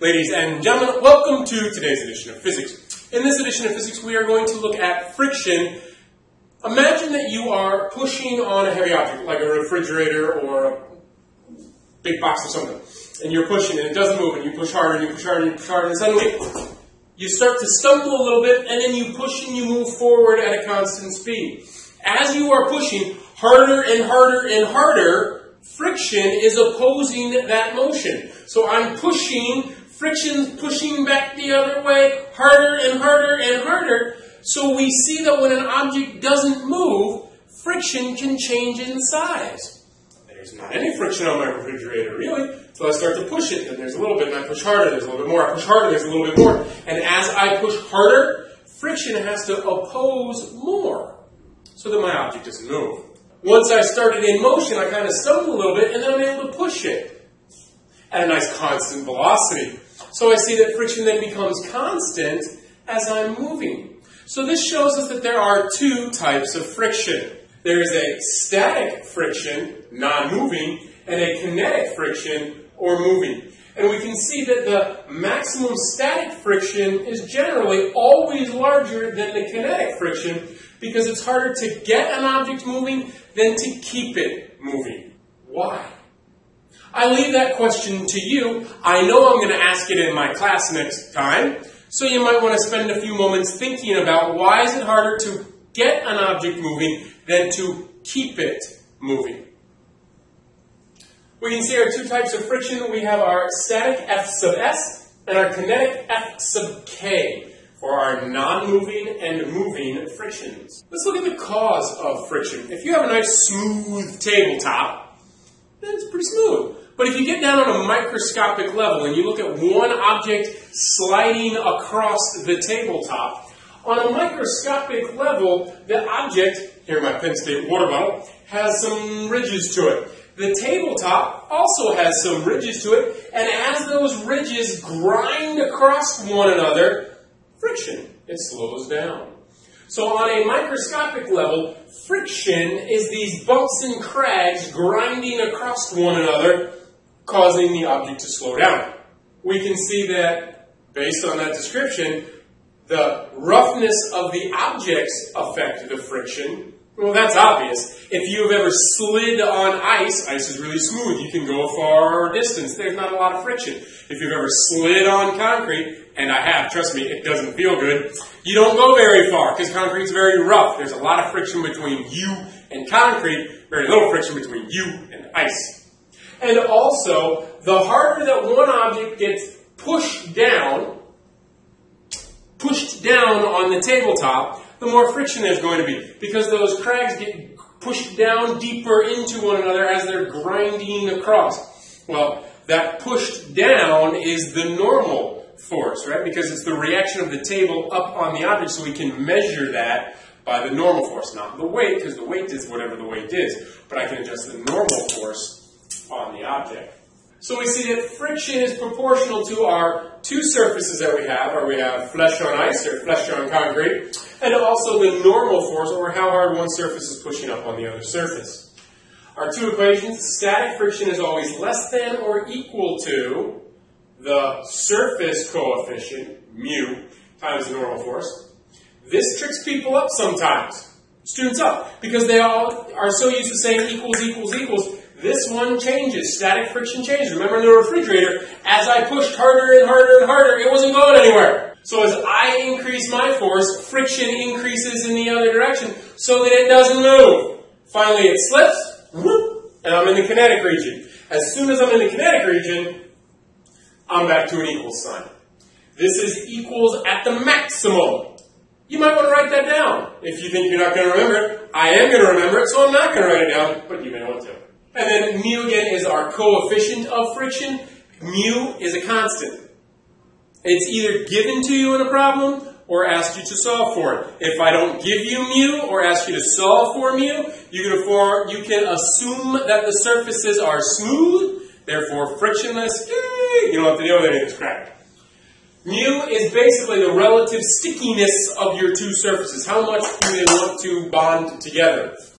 Ladies and gentlemen, welcome to today's edition of physics. In this edition of physics, we are going to look at friction. Imagine that you are pushing on a heavy object, like a refrigerator or a big box of something, and you're pushing and it doesn't move, and you push harder and you push harder and you push harder, and suddenly you start to stumble a little bit, and then you push and you move forward at a constant speed. As you are pushing harder and harder and harder, friction is opposing that motion. So I'm pushing friction pushing back the other way, harder and harder and harder. So we see that when an object doesn't move, friction can change in size. There's not any friction on my refrigerator, really. So I start to push it, and there's a little bit, and I push harder, there's a little bit more, I push harder, there's a little bit more. And as I push harder, friction has to oppose more so that my object doesn't move. Once I started in motion, I kind of stumble a little bit, and then I'm able to push it at a nice constant velocity. So I see that friction then becomes constant as I'm moving. So this shows us that there are two types of friction. There is a static friction, non-moving, and a kinetic friction, or moving. And we can see that the maximum static friction is generally always larger than the kinetic friction because it's harder to get an object moving than to keep it moving. Why? I leave that question to you. I know I'm going to ask it in my class next time, so you might want to spend a few moments thinking about why is it harder to get an object moving than to keep it moving. We can see our two types of friction. We have our static F sub S and our kinetic F sub K for our non-moving and moving frictions. Let's look at the cause of friction. If you have a nice smooth tabletop, then it's pretty smooth. But if you get down on a microscopic level and you look at one object sliding across the tabletop, on a microscopic level, the object, here my Penn State water bottle, has some ridges to it. The tabletop also has some ridges to it, and as those ridges grind across one another, friction, it slows down. So on a microscopic level, friction is these bumps and crags grinding across one another causing the object to slow down. We can see that, based on that description, the roughness of the objects affect the friction. Well, that's obvious. If you've ever slid on ice, ice is really smooth. You can go a far distance. There's not a lot of friction. If you've ever slid on concrete, and I have, trust me, it doesn't feel good, you don't go very far because concrete's very rough. There's a lot of friction between you and concrete, very little friction between you and ice. And also, the harder that one object gets pushed down, pushed down on the tabletop, the more friction there's going to be. Because those crags get pushed down deeper into one another as they're grinding across. Well, that pushed down is the normal force, right? Because it's the reaction of the table up on the object, so we can measure that by the normal force, not the weight, because the weight is whatever the weight is. But I can adjust the normal force on the object. So we see that friction is proportional to our two surfaces that we have, or we have flesh on ice or flesh on concrete, and also the normal force, or how hard one surface is pushing up on the other surface. Our two equations, static friction is always less than or equal to the surface coefficient, mu, times the normal force. This tricks people up sometimes, students up, because they all are so used to saying equals, equals, equals, this one changes. Static friction changes. Remember in the refrigerator, as I pushed harder and harder and harder, it wasn't going anywhere. So as I increase my force, friction increases in the other direction so that it doesn't move. Finally, it slips, and I'm in the kinetic region. As soon as I'm in the kinetic region, I'm back to an equals sign. This is equals at the maximum. You might want to write that down. If you think you're not going to remember it, I am going to remember it, so I'm not going to write it down, but you may want to. And then mu again is our coefficient of friction. Mu is a constant. It's either given to you in a problem or asked you to solve for it. If I don't give you mu or ask you to solve for mu, you can, afford, you can assume that the surfaces are smooth, therefore frictionless. You don't have to deal with any of this crap. Mu is basically the relative stickiness of your two surfaces. How much do they want to bond together?